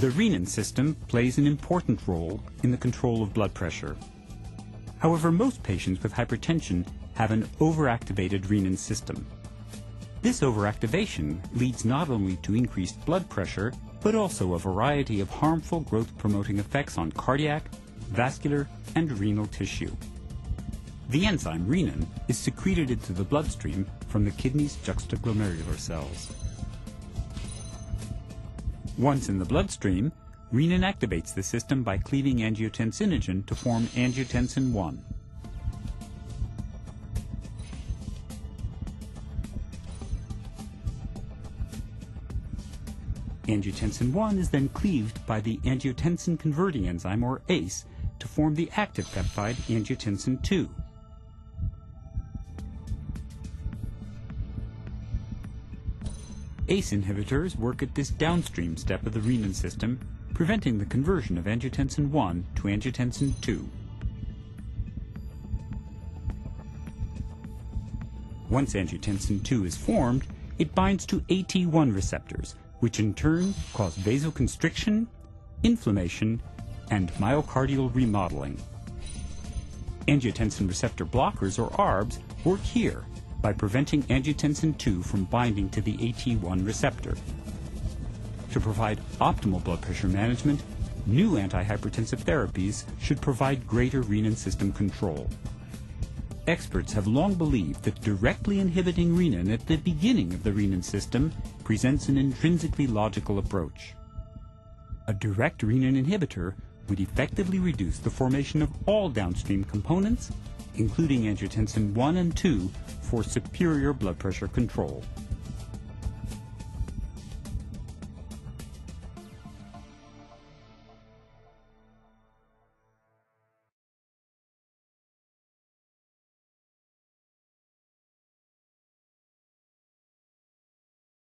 The renin system plays an important role in the control of blood pressure. However, most patients with hypertension have an overactivated renin system. This overactivation leads not only to increased blood pressure, but also a variety of harmful growth-promoting effects on cardiac, vascular, and renal tissue. The enzyme renin is secreted into the bloodstream from the kidney's juxtaglomerular cells. Once in the bloodstream, renin activates the system by cleaving angiotensinogen to form angiotensin 1. Angiotensin 1 is then cleaved by the angiotensin converting enzyme, or ACE, to form the active peptide angiotensin 2. ACE inhibitors work at this downstream step of the renin system, preventing the conversion of angiotensin 1 to angiotensin 2. Once angiotensin 2 is formed, it binds to AT1 receptors, which in turn cause vasoconstriction, inflammation, and myocardial remodeling. Angiotensin receptor blockers, or ARBs, work here by preventing angiotensin 2 from binding to the AT1 receptor. To provide optimal blood pressure management, new antihypertensive therapies should provide greater renin system control. Experts have long believed that directly inhibiting renin at the beginning of the renin system presents an intrinsically logical approach. A direct renin inhibitor would effectively reduce the formation of all downstream components, including angiotensin 1 and 2, for superior blood pressure control.